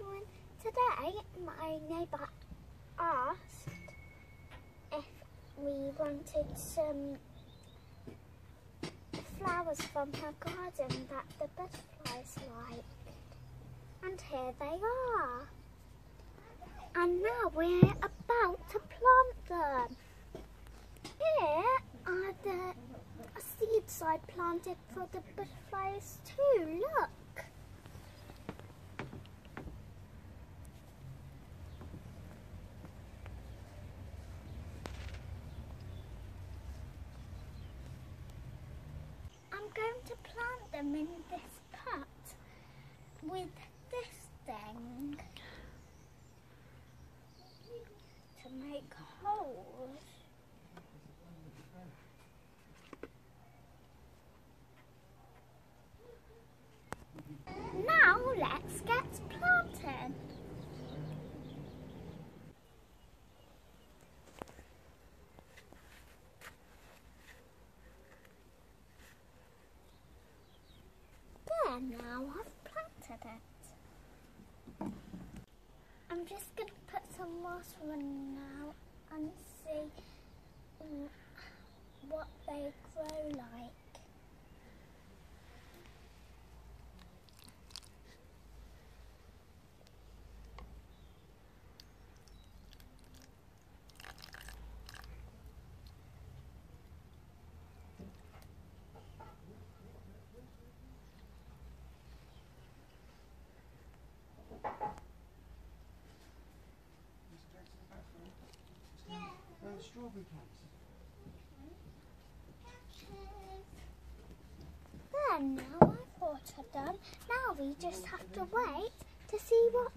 everyone. Today, my neighbour asked if we wanted some flowers from her garden that the butterflies liked. And here they are. And now we're about to plant them. Here are the seeds I planted for the butterflies too. Look. I'm going to plant them in this pot with this thing to make holes. Now let's get planted. There now, I've planted I'm just going to put some moss on now and see mm, what they grow like. Strawberry now, I've watered them. Now we just have to wait to see what